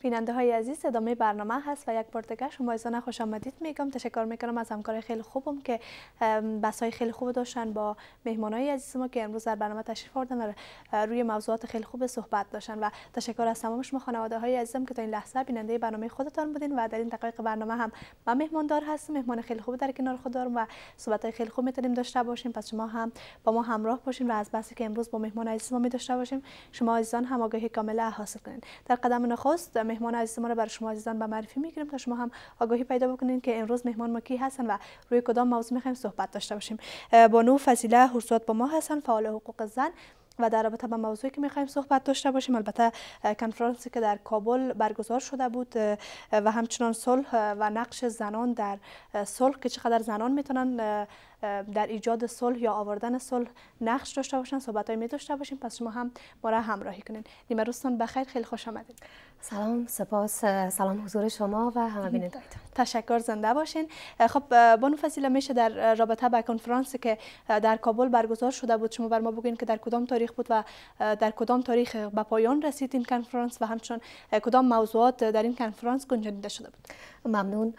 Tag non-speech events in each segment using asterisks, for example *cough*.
بیننده های عزیز ادامه برنامه هست و یک بار دیگه شما ایزان خوش آمدید میگم. تشکر می‌کنم از همکار خیلی خوبم که بس های خیلی خوب داشتن با مهمان های عزیز ما که امروز در برنامه تشریف آوردن و روی موضوعات خیلی خوب صحبت داشتن و تشکر از تمام شما خانواده های عزیزم که تا این لحظه بیننده برنامه خودتان بودین و در این دقایق برنامه هم ما مهماندار هستیم. مهمان خیلی خوب در کنار خود دارم و صحبت های خیلی خوب می‌تونیم داشته باشیم. پس شما هم با ما همراه باشین و از بحثی که امروز با مهمان عزیز ما می داشته باشیم شما عزیزان هم آگاهی کامل حاصل کنین. در قدم نخست مهمان عزیز ما رو شما عزیزان به معرفی می‌گیریم تا شما هم آگاهی پیدا بکنین که امروز مهمان ما کی هستن و روی کدام موضوع می‌خوایم صحبت داشته باشیم. بانو فضیله حرسوات با ما هستن فعال حقوق زن و در رابطه با موضوعی که می‌خوایم صحبت داشته باشیم. البته کنفرانسی که در کابل برگزار شده بود و همچنان صلح و نقش زنان در صلح که چقدر زنان می‌تونن در ایجاد صلح یا آوردن صلح نقش داشته باشن صحبت می داشته باشیم. پس شما هم ما را همراهی کنین. نیمه روزتان بخیر. خیلی خوش آمدید. سلام سپاس سلام حضور شما و همه بینندگان. تشکر زنده باشین. خب بانو فضیله میشه در رابطه با کنفرانسی که در کابل برگزار شده بود. شما بر ما بگین که در کدام تاریخ بود و در کدام تاریخ به پایان رسید این کنفرانس و همچنین کدام موضوعات در این کنفرانس گنجانیده شده بود؟ ممنون.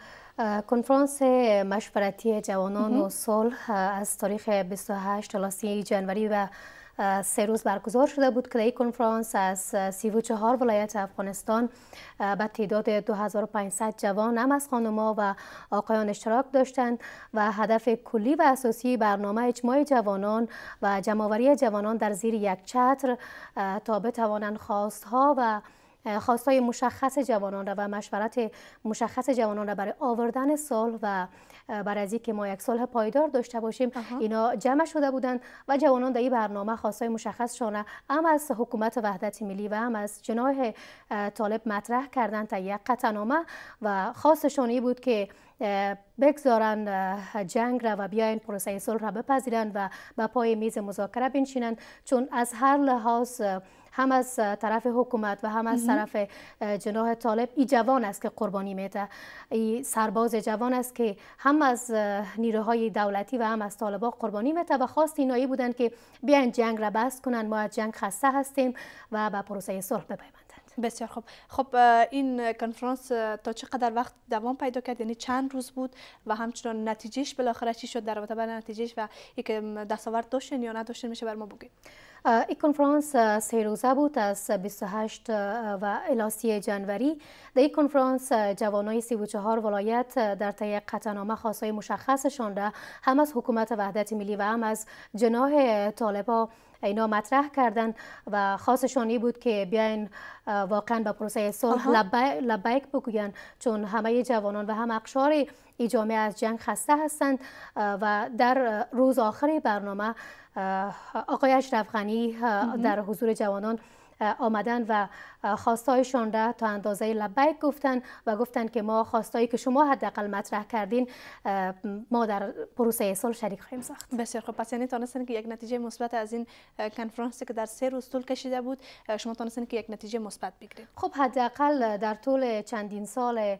کنفرانس مشورتی جوانان و صلح از تاریخ 28 تا 30 جنوری و سه روز برگزار شده بود. که این کنفرانس از 34 ولایت افغانستان به تعداد 2500 جوان هم از خانما و آقایان اشتراک داشتند و هدف کلی و اساسی برنامه اجماع جوانان و جمعآوری جوانان در زیر یک چتر تا بتوانند خواستها و خواستای مشخص جوانان را و مشورت مشخص جوانان را برای آوردن صلح و برای از که ما یک صلح پایدار داشته باشیم اینا جمع شده بودند و جوانان در این برنامه خواستای مشخص شونه هم از حکومت وحدت ملی و هم از جناح طالب مطرح کردن تا یک قطعنامه و خواستشان بود که بگذارن جنگ را و بیاین پروسه صلح را بپذیرند و به پای میز مذاکره بنشینند چون از هر لحاظ هم از طرف حکومت و هم از طرف جناح طالب ای جوان است که قربانی میده. ای سرباز جوان است که هم از نیروهای دولتی و هم از طالبا قربانی میده و خواست اینایی بودند که بیاین جنگ را بس کنند. ما از جنگ خسته هستیم و به پروسه صلح بپیوندند بسیار خوب. خب این کنفرانس تا چقدر وقت دوام پیدا کرد؟ یعنی چند روز بود و همچنان نتیجهش بالاخره چی شد؟ در رابطه با نتیجهش و اینکه دستاورد داشتین یا نداشتین میشه بر ما بگید. این کنفرانس سه روزه بود از 28 و الی جنوری. در این کنفرانس جوانای 34 ولایت در طی قطعنامه خاصای مشخصشان را هم از حکومت وحدت ملی و هم از جناح طالبا اینا مطرح کردن و خاصشانی بود که بیاین واقعا به پروسه صلح لبیک بگوین چون همه جوانان و هم اقشار ای جامعه از جنگ خسته هستند. و در روز آخر برنامه آقای اشرف غنی در حضور جوانان آمدن و خواستایشان را تا اندازه لبیک گفتن و گفتن که ما خواستایی که شما حداقل مطرح کردین ما در پروسه صلح شریک خواهیم ساخت. بسیار خب پس یعنی تانستن که یک نتیجه مثبت از این کنفرانسی که در سه روز طول کشیده بود شما تانستن که یک نتیجه مثبت بگیرید خب حداقل در طول چندین سال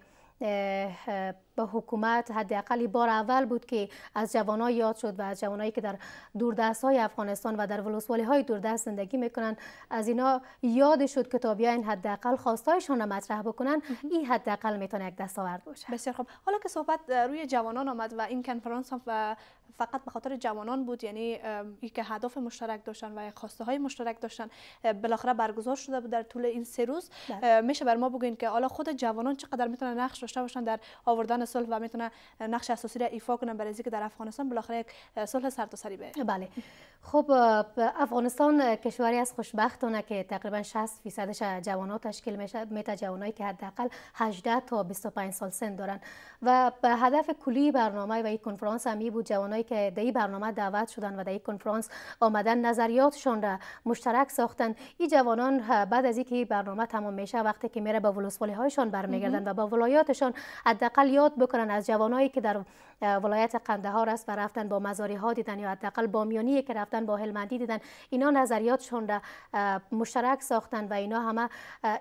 به حکومت حداقل بار اول بود که از جوانای یاد شد و از جوانایی که در دوردست های افغانستان و در ولسوالی های دوردست زندگی می‌کنن از اینا یاد شد که تا بیاین حداقل خواستایشان را مطرح بکنن. این حداقل می‌تونه یک دستاورد باشه. بسیار خوب. حالا که صحبت روی جوانان آمد و این کنفرانس هم فقط به خاطر جوانان بود یعنی ای که هدف مشترک داشتن و خواسته های مشترک داشتن بالاخره برگزار شده بود در طول این سه روز. بله. میشه بر ما بگین که حالا خود جوانان چقدر می‌تونن نقش داشته باشن در آوردن صلح و می‌تونن نقش اساسی را ایفا کنن برای که در افغانستان بالاخره یک صلح سرتاسری به بله. خب افغانستان کشوری از خوشبختانه که تقریبا 60 فیصدش جوانان تشکیل میشه میتا جوانایی که حداقل 18 تا 25 سال سن دارن. و به هدف کلی برنامه و این کنفرانس هم بود جوانایی که در برنامه دعوت شدن و در این کنفرانس آمدن نظریاتشون را مشترک ساختن. این جوانان بعد از اینکه برنامه تمام میشه وقتی که میره به ولسوالی هایشان برمیگردن و با ولایاتشان حداقل یاد یاد بکنن از جوانایی که در ولایت قندهار است و رفتن با مزاری ها دیدن یا حداقل بامیانی که رفتن با هلمندی دیدن اینا نظریاتشون را مشترک ساختن و اینا همه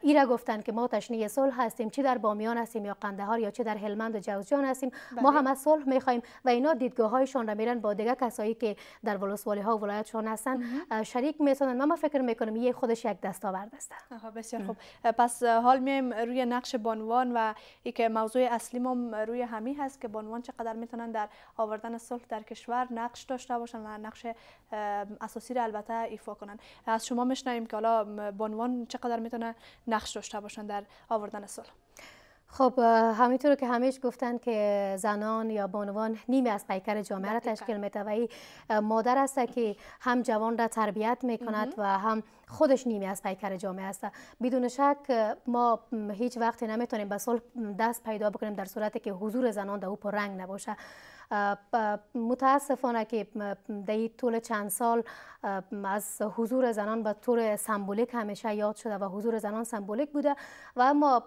ایرا گفتن که ما تشنه صلح هستیم چی در بامیان هستیم یا قندهار یا چه در هلمند و جوزجان هستیم ما بله. همه صلح می‌خوایم و اینا دیدگاه هایشون را میرن با دیگه کسایی که در ولسوالی ها و ولایتشون هستن شریک می‌تونن من فکر می‌کنم یه خودش یک دستاورد است. بسیار خوب. پس حال میم روی نقش بانوان و ای که موضوع اصلی ما روی همی هست که بانوان چقدر می‌تونن در آوردن صلح در کشور نقش داشته باشن و نقش اساسی را البته ایفا کنن. از شما میشنویم که حالا بانوان چقدر می‌تونه نقش داشته باشن در آوردن صلح. خب همینطور که همیش گفتن که زنان یا بانوان نیمی از پیکر جامعه را تشکیل میده و مادر است که هم جوان را تربیت می‌کند و هم خودش نیمی از پیکر جامعه است. بدون شک ما هیچ وقتی نمی‌تونیم به صلح دست پیدا بکنیم در صورتی که حضور زنان در او پر رنگ نباشه. متاسفانه که در طول چند سال از حضور زنان به طور سمبولیک همیشه یاد شده و حضور زنان سمبولیک بوده و اما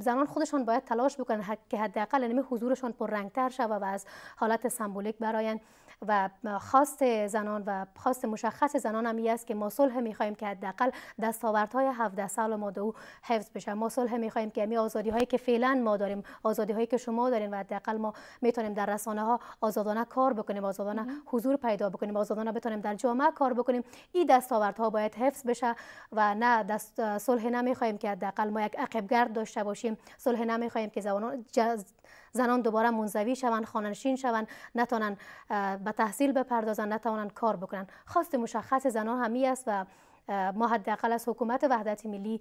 زنان خودشان باید تلاش بکنن که حداقل نمی حضورشان پر رنگتر شود و از حالت سمبولیک براین و خواست زنان و خواست مشخص زنان هم است که ما صلح می‌خوایم که حداقل دستاوردهای 17 سال ما دو حفظ بشه. ما صلح می‌خوایم که می آزادی هایی که فعلا ما داریم آزادی هایی که شما دارین و حداقل ما می‌تونیم در رسانه ها آزادانه کار بکنیم آزادانه حضور پیدا بکنیم آزادانه بتونیم در جامعه کار بکنیم. این دستاوردها باید حفظ بشه و نه دست صلح نمی‌خوایم که حداقل ما یک عقبگرد داشته باشیم. صلح نمی‌خوایم که زنان دوباره منزوی شوند خاننشین شوند نتونن به تحصیل بپردازن نتوانند کار بکنن. خواست مشخص زنان همی است و ما حداقل از حکومت وحدت ملی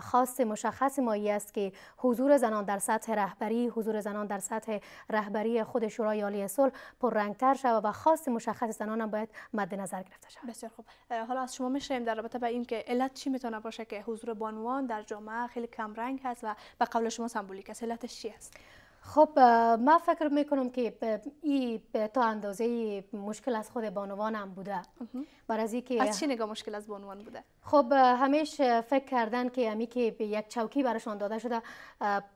خواست مشخص مایی است که حضور زنان در سطح رهبری حضور زنان در سطح رهبری خود شورای عالی صلح پررنگتر شود و خواست مشخص زنان هم باید مد نظر گرفته شود. بسیار خوب. حالا از شما میشنیم در رابطه با این که علت چی می‌تونه باشه که حضور بانوان در جامعه خیلی کم رنگ هست و به قول شما سمبولیک است. علتش چی است؟ خب من فکر می‌کنم که این تا اندازه مشکل از خود بانوان هم بوده از که از چی نگاه مشکل از بانوان بوده؟ خب همیش فکر کردن که امی که یک چوکی براشون داده شده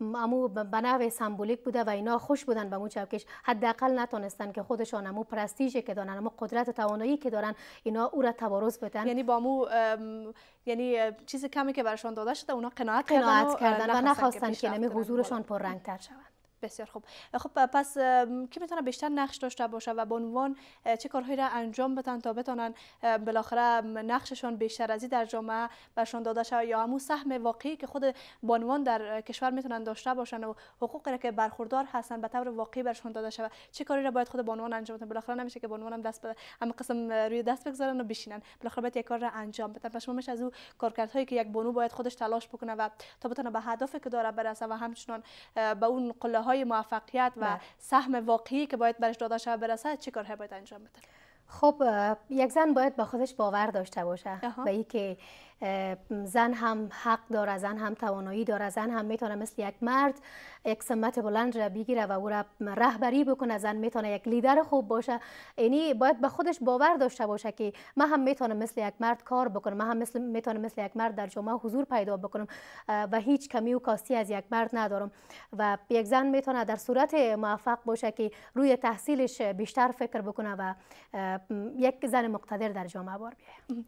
امو به سمبولیک بوده و اینا خوش بودن به مو چوکیش حداقل نتونستن که خودشان امو پرستیژی که دارن امو قدرت و توانایی که دارن اینا او را توارث بدن. یعنی با مو یعنی چیز کمی که براشون داده شده اونا قناعت, قناعت کردن, و نخواستن که نمی حضورشان پررنگتر شوند بسیار خوب. خب پس کی می‌تونه بیشتر نقش داشته باشه و به عنوان چه کارهایی را انجام بدن تا بتونن بالاخره نقششون بیشتر ازی در جامعه برشون داده شود یا همون سهم واقعی که خود بانوان در کشور می‌تونن داشته باشن و حقوقی را که برخوردار هستن به طور واقعی برشون داده شود چه کاری را باید خود بانوان انجام بدن. بالاخره نمیشه که بانوان هم دست بده همه قسم روی دست بگذارن و بشینن. بالاخره باید یک کار را انجام بدن. پس شما از او کارکردهایی که یک بانو باید خودش تلاش بکنه و تا بتونه به هدفی که داره برسه و همچنان به اون قله موفقیت و بله. سهم واقعی که باید برش داده شود برسه چه کارهای باید انجام بده خب یک زن باید به خودش باور داشته باشه به ای که زن هم حق داره زن هم توانایی داره زن هم می‌تونه مثل یک مرد یک سمت بلند را بگیره و او را رهبری بکنه. زن می‌تونه یک لیدر خوب باشه. یعنی باید به خودش باور داشته باشه که من هم می‌تونم مثل یک مرد کار بکنم من هم مثل می‌تونم مثل یک مرد در جامعه حضور پیدا بکنم و هیچ کمی و کاستی از یک مرد ندارم. و یک زن می‌تونه در صورت موفق باشه که روی تحصیلش بیشتر فکر بکنه و یک زن مقتدر در جامعه بار بیاید.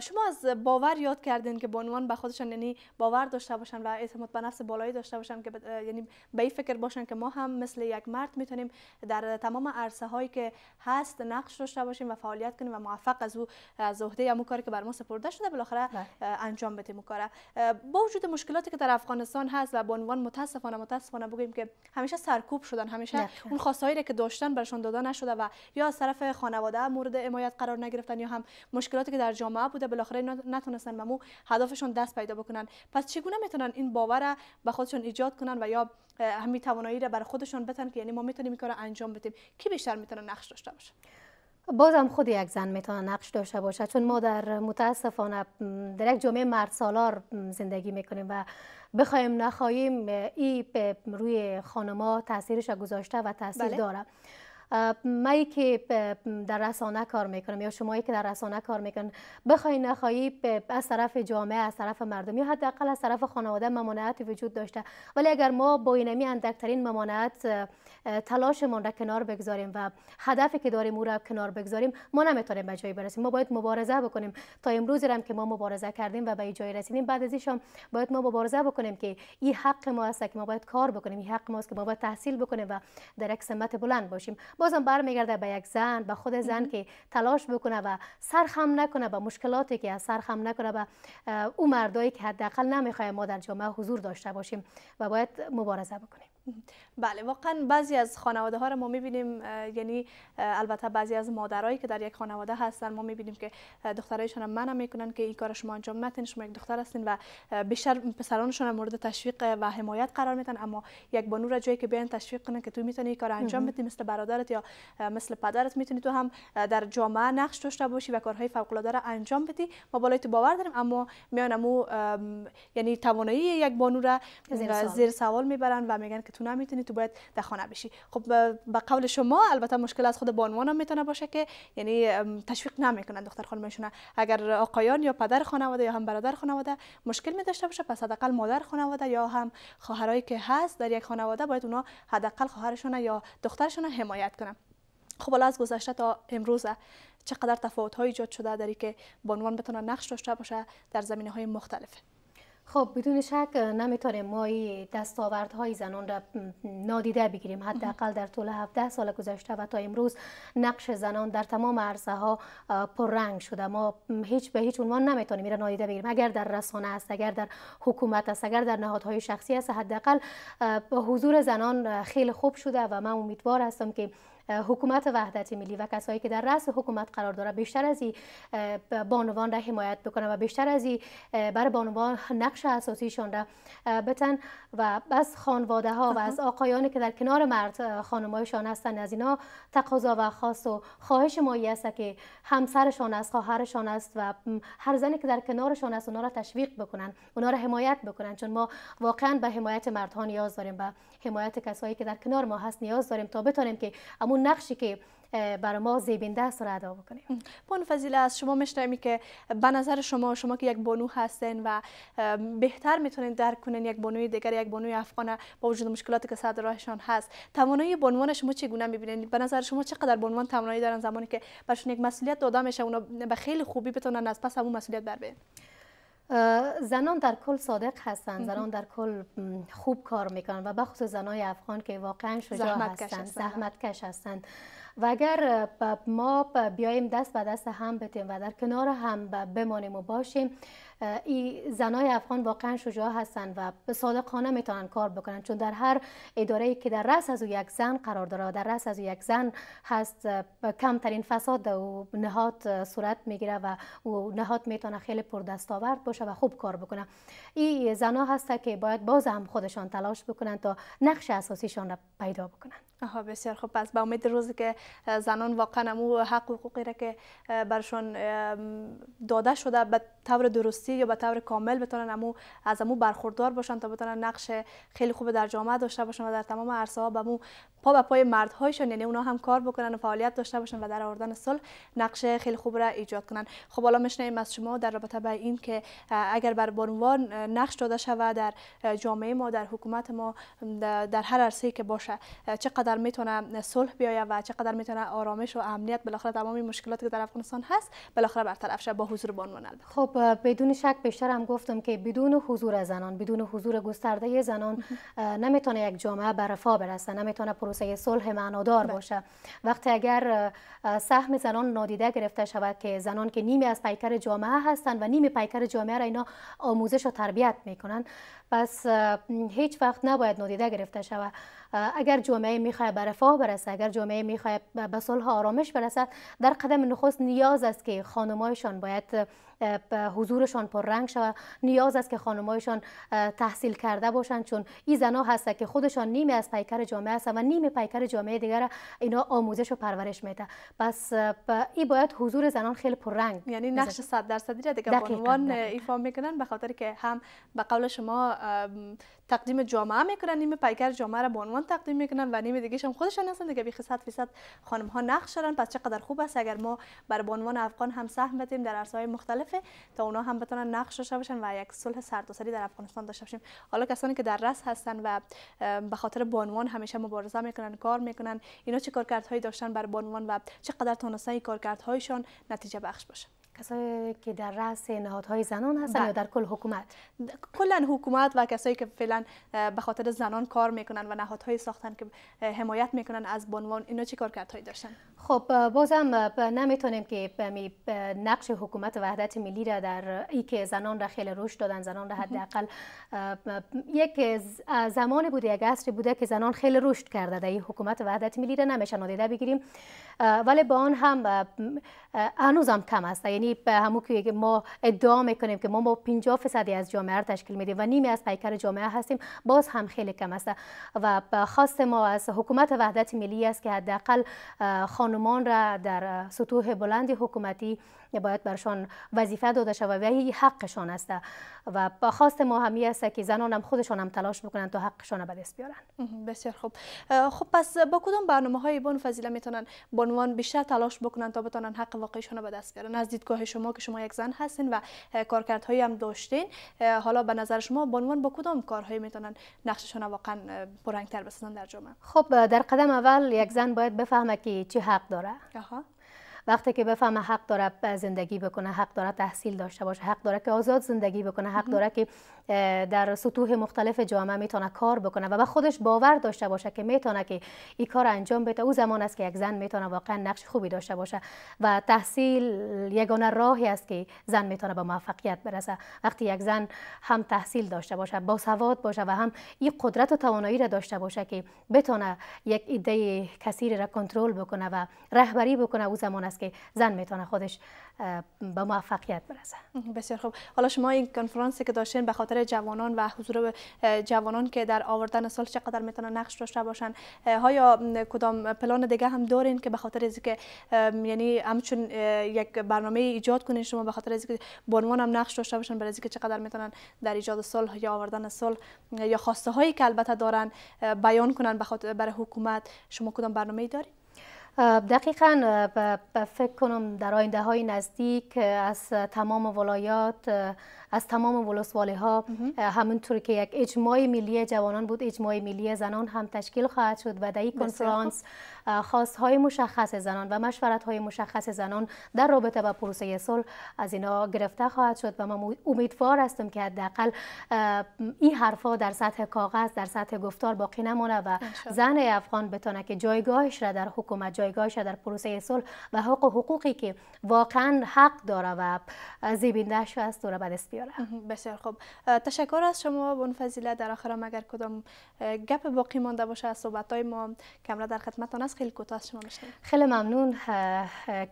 شما از باور یاد کردین که بانوان به خودشان یعنی باور داشته باشن و اعتماد به نفس بالایی داشته باشن که یعنی به این فکر باشن که ما هم مثل یک مرد می‌تونیم در تمام عرصه هایی که هست نقش داشته باشیم و فعالیت کنیم و موفق از او از عهده امو کاری که بر ما سپرده شده بالاخره بله. انجام بدیم کار با وجود مشکلاتی که در افغانستان هست و بانوان متاسفانه متاسفانه بگیم که همیشه سرکوب شدن همیشه اون خواستهایی که داشتن برشون داده نشده و یا از طرف خانواده مورد حمایت قرار نگرفتن یا هم مشکلاتی که در جامعه بوده بالاخره نتونستن به مو هدفشون دست پیدا بکنن. پس چگونه می‌تونن این باور به خودشون ایجاد کنن و یا همین توانایی را برای خودشون بتن که یعنی ما می‌تونیم این کار انجام بدیم؟ کی بیشتر می‌تونه نقش داشته باشه؟ بازم خود یک زن می‌تونه نقش داشته باشه چون ما در متاسفانه در یک جامعه مرد سالار زندگی می‌کنیم و بخوایم نخواهیم ای روی خانما تاثیرش گذاشته و تاثیر بله. داره. مایی که در رسانه کار می‌کنم یا شمایی که در رسانه کار میکن بخوای نخواهی از طرف جامعه از طرف مردم یا حداقل از طرف خانواده ممانعت وجود داشته. ولی اگر ما با اینمی اندکترین ممانعت تلاشمون را کنار بگذاریم و هدفی که داریم او را کنار بگذاریم ما نمی‌تونیم به جایی برسیم. ما باید مبارزه بکنیم. تا امروز هم که ما مبارزه کردیم و به جایی رسیدیم بعد از ایشم باید ما مبارزه بکنیم که این حق ما است که ما باید کار بکنیم. این حق ماست که ما باید تحصیل بکنیم و در یک سمت بلند باشیم. بازم برمیگرده به یک زن به خود زن که تلاش بکنه و سرخم نکنه به مشکلاتی که از سرخم نکنه و او مردایی که حداقل نمی‌خواه ما در جامعه حضور داشته باشیم و باید مبارزه بکنیم. بله واقعا بعضی از خانواده ها رو ما می‌بینیم یعنی البته بعضی از مادرایی که در یک خانواده هستن ما می‌بینیم که دخترایشون منع می‌کنن که این کار شما انجام ندین شما یک دختر هستین و بیشتر پسرانشون مورد تشویق و حمایت قرار میدن اما یک بانو را جایی که بیان تشویق کنن که تو می‌تونی این کار انجام بدی مثل برادرت یا مثل پدرت می‌تونی تو هم در جامعه نقش داشته باشی و کارهای فوق العاده را انجام بدی. ما بالای تو باور داریم اما میان امو یعنی توانایی یک بانو را زیر سوال می‌برن و میگن که تو نمی‌تونی تو باید در خانه بشی. خب به قول شما البته مشکل از خود بانوان هم می‌تونه باشه که یعنی تشویق نمی‌کنن دختر خانمشون اگر آقایان یا پدر خانواده یا هم برادر خانواده مشکل می داشته باشه پس حداقل مادر خانواده یا هم خواهرایی که هست در یک خانواده باید اونا حداقل خواهرشون یا دخترشون حمایت کنن. خب حالا از گذشته تا امروز چقدر تفاوت های ایجاد شده در که بانوان بتونه نقش داشته باشه در زمینه های مختلف؟ خب بدون شک نمی‌تونیم ما های زنان را نادیده بگیریم. حداقل در طول 17 سال گذشته و تا امروز نقش زنان در تمام عرصه ها پررنگ شده. ما هیچ به هیچ عنوان نمی‌تونیم را نادیده بگیریم. اگر در رسانه است اگر در حکومت است اگر در نهادهای شخصی است حداقل حضور زنان خیلی خوب شده و من امیدوار هستم که حکومت وحدت ملی و کسایی که در رأس حکومت قرار داره بیشتر از این بانوان را حمایت بکنه و بیشتر از این برای بانوان نقش اساسیشان را بتن و بس خانواده ها و از آقایانی که در کنار مرد خانمایشان هستند از اینا تقاضا و خواست و خواهش مایی است که همسرشان است خواهرشان است و هر زنی که در کنارشان است اونا را تشویق بکنن اونا را حمایت بکنن چون ما واقعا به حمایت مردها نیاز داریم و حمایت کسایی که در کنار ما هست نیاز داریم تا بتونیم که نقشی که برای ما زیبنده است را ادا بکنیم. بانو فضیله از شما میشنویم که به نظر شما شما که یک بانو هستین و بهتر می‌تونین درک کنین یک بانوی دیگر یک بانوی افغان با وجود مشکلاتی که صد راهشان هست توانایی بانوان شما چگونه می‌بینین؟ به نظر شما چقدر بانوان توانایی دارن زمانی که برشون یک مسئولیت داده میشه اونا به خیلی خوبی بتونن از پس همون مسئولیت بر زنان در کل صادق هستند زنان در کل خوب کار می‌کنن و بخصوص زنای افغان که واقعا شجاع هستند زحمت کش هستند و اگر ما بیایم دست به دست هم بتیم و در کنار هم بمانیم و باشیم این زنای افغان واقعا شجاع هستند و به صادقانه می‌تونن کار بکنن. چون در هر اداره که در رأس از یک زن قرار داره در رأس از یک زن هست کمترین فساد و نهاد صورت می‌گیره و او نهاد می‌تونه خیلی پر دستاورد باشه و خوب کار بکنه. این زنا هست که باید باز هم خودشان تلاش بکنن تا نقش اساسیشان را پیدا بکنن. آها بسیار خوب. پس به امید روزی که زنان واقعا امو حق حقوقی را که برشان داده شده به طور درستی یا به طور کامل بتونن امو از امو برخوردار باشن تا بتونن نقش خیلی خوب در جامعه داشته باشن و در تمام عرصه ها به پا به پای مردهایشون یعنی اونا هم کار بکنن و فعالیت داشته باشن و در آوردن صلح نقش خیلی خوب را ایجاد کنن. خب حالا میشنیم از شما در رابطه با این که اگر بر بانوان نقش داده شود در جامعه ما در حکومت ما در هر عرصه‌ای که باشه چقدر می‌تونه صلح بیاید و چقدر می‌تونه آرامش و امنیت بالاخره تمام مشکلاتی که در افغانستان هست بالاخره برطرف شه با حضور بانوان البته خب بدون شک بیشتر هم گفتم که بدون حضور زنان بدون حضور گسترده زنان نمی‌تونه یک جامعه برفا برسه نمی‌تونه پروسه صلح معنادار بله. باشه وقتی اگر سهم زنان نادیده گرفته شود که زنان که نیمی از پیکر جامعه هستند و نیمی پیکر جامعه را اینا آموزش و تربیت می‌کنن پس هیچ وقت نباید نادیده گرفته شود اگر جامعه می‌خواد به رفاه برسه اگر جامعه می‌خواد به صلح آرامش برسد در قدم نخست نیاز است که خانمایشان باید حضورشان پر رنگ شود. نیاز است که خانمایشان تحصیل کرده باشند چون این زنا هست که خودشان نیمی از پیکر جامعه هستند و نیمی پیکر جامعه دیگر اینا آموزش و پرورش میده. پس این باید حضور زنان خیلی پر رنگ یعنی نقش 100 درصدی را دیگه بانوان ایفا می‌کنن به خاطر که هم به قول شما تقدیم جامعه می‌کنن نیمه پیکر جامعه را بانوان زنان تقدیم می‌کنن و نیم دیگه هم خودشان هستن دیگه بیخ 100 درصد خانم ها نقش دارن. پس چقدر خوب است اگر ما بر عنوان افغان هم سهم بدیم در عرصه های مختلفه تا اونا هم بتونن نقش داشته باشن و یک صلح سرتاسری در افغانستان داشته باشیم. حالا کسانی که در رس هستن و به خاطر بانوان همیشه مبارزه می‌کنن کار می‌کنن اینا چه کارکردهایی داشتن بر بانوان و چقدر تونستن کارکردهایشان نتیجه بخش باشه؟ کسایی که در رأس نهادهای زنان هستن یا بله. در کل حکومت کلا حکومت و کسایی که فعلا به خاطر زنان کار می‌کنن و نهادهایی ساختن که حمایت می‌کنن از بانوان اینا چی کارکردهایی داشتن خب بازم نمی‌تونیم که نقش حکومت وحدت ملی را در ای که زنان را خیلی رشد دادن زنان را حداقل یک زمان بوده یک عصری بوده که زنان خیلی رشد کرده در حکومت وحدت ملی را نمیشه نادیده بگیریم ولی با آن هم هنوز هم کم است. یعنی همون که ما ادعا می‌کنیم که ما با 50 فیصدی از جامعه را تشکیل میدیم و نیمی از پیکر جامعه هستیم باز هم خیلی کم است. و خواست ما از حکومت وحدت ملی است که حداقل خانمان را در سطوح بلند حکومتی باید برشان وظیفه داده شود و این حقشان است. و با خواست ما همی است که زنان هم خودشان هم تلاش بکنن تا حقشان به دست بیارن بسیار خوب. خب پس با کدام برنامه های بون فضیله می‌تونن بانوان بیشتر تلاش بکنن تا بتونن حق واقعیشان به دست بیارن؟ از دیدگاه شما که شما یک زن هستین و کارکردهایی هم داشتین حالا به نظر شما بانوان با کدام کارهایی می‌تونن نقششون واقعا پررنگتر بسازن در جامعه؟ خب در قدم اول یک زن باید بفهمه که چی حق داره. وقتی که بفهمه حق داره زندگی بکنه حق داره تحصیل داشته باشه حق داره که آزاد زندگی بکنه حق داره که در سطوح مختلف جامعه می‌تونه کار بکنه و به خودش باور داشته باشه که می‌تونه که این کار انجام بده. او زمان است که یک زن می‌تونه واقعا نقش خوبی داشته باشه و تحصیل یگانه راهی است که زن می‌تونه به موفقیت برسه. وقتی یک زن هم تحصیل داشته باشه با سواد باشه و هم این قدرت و توانایی را داشته باشه که بتونه یک ایده کثیری را کنترل بکنه و رهبری بکنه او زمان است که زن می‌تونه خودش به موفقیت برسه. بسیار خوب. حالا شما این کنفرانسی که داشتین به خاطر جوانان و حضور جوانان که در آوردن سال چقدر می‌تونن نقش داشته باشن. ها کدام پلان دیگه هم دارین که به خاطر از که یعنی همچون یک برنامه ایجاد کنین شما به خاطر از که بانوان هم نقش داشته باشن برای که چقدر می‌تونن در ایجاد صلح یا آوردن صلح یا خواسته هایی که البته دارن بیان کنن خاطر برای حکومت. شما کدام برنامه ای دارین دقیقا فکر کنم در آینده های نزدیک از تمام ولایات از تمام ولسوالی ها همونطور که یک اجماع ملی جوانان بود اجماع ملی زنان هم تشکیل خواهد شد و در این کنفرانس خواست های مشخص زنان و مشورت های مشخص زنان در رابطه با پروسه صلح از اینا گرفته خواهد شد و ما امیدوار هستم که حداقل این حرفا در سطح کاغذ در سطح گفتار باقی نمونه و زن افغان بتونه که جایگاهش را در حکومت جایگاهش را در پروسه صلح و حق و حقوقی که واقعا حق داره و زیبندهش است داره به دست بیاره *laughs* بسیار خوب. تشکر از شما بون فضیله در آخر اگر کدام گپ باقی مانده باشه از صحبت های ما کمره در خدمتتان است. خیلی کوتاه شما میشنیم خیلی ممنون.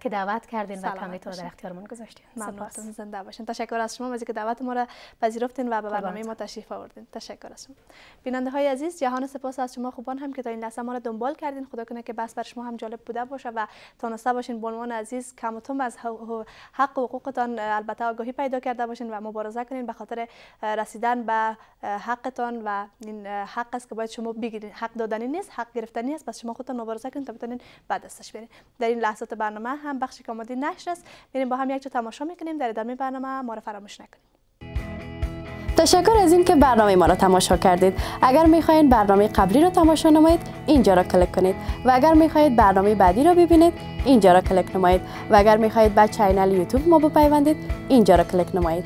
که دعوت کردین و کمیتو در اختیارمون گذاشتین. ممنونتون. زنده باشین. تشکر از شما. از که دعوت ما را پذیرفتین و به برنامه ما تشریف آوردین. تشکر از شما. بیننده های عزیز جهان سپاس از شما. خوبان هم که تا این لحظه ما را دنبال کردین. خدا کنه که بس بر شما هم جالب بوده باشه و تونسته باشین. به عنوان عزیز کم و از حق و حقوقتان البته آگاهی پیدا کرده باشین و مبارزه کنین به خاطر رسیدن به حقتان و این حق است که باید شما بگیرید حق دادنی نیست حق گرفتنی است پس شما خودتان مبارزه کنید تا بتونین بعد دستش برین. در این لحظات برنامه هم بخشی که آماده نشر است. میریم با هم یک تماشا می‌کنیم. در ادامه برنامه ما رو فراموش نکنید تشکر از اینکه برنامه ما را تماشا کردید. اگر می‌خواهید برنامه قبلی را تماشا نمایید اینجا را کلیک کنید. و اگر می‌خواهید برنامه بعدی را ببینید اینجا را کلیک نمایید. و اگر می‌خواهید به channel یوتیوب ما بپیوندید اینجا را کلیک نمایید.